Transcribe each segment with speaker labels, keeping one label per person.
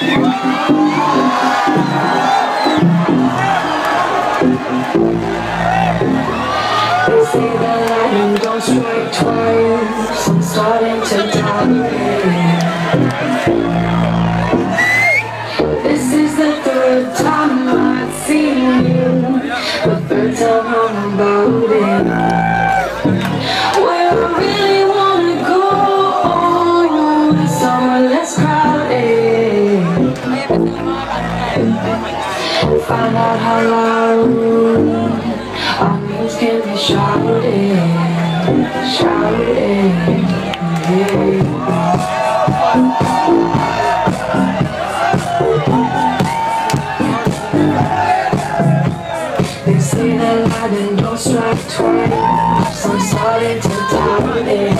Speaker 1: say that lightning don't strike twice I'm starting to it This is the third time I've seen you The third time I'm about it Where I really wanna go oh, is somewhere less crowded Find out how loud our names can be shouted, shouted. They say that lightning don't strike twice. I'm starting to doubt it.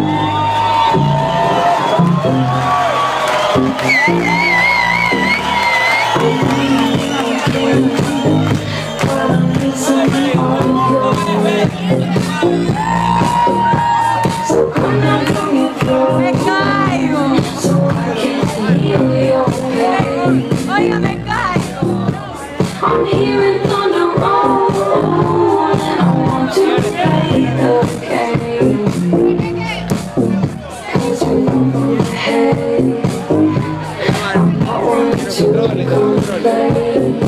Speaker 1: Oh, I'm hearing thunder to complain Don't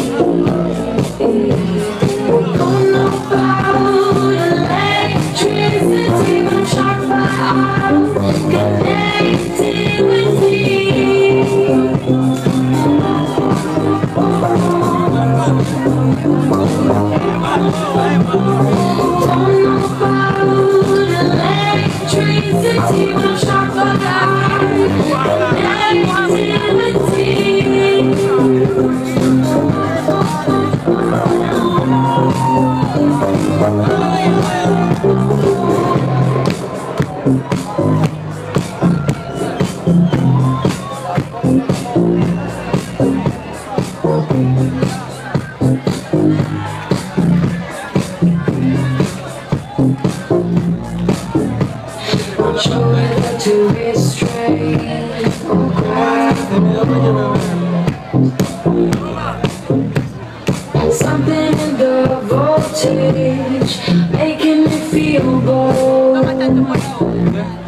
Speaker 1: to be straight. Oh, God. Something in the voltage, making me feel bold.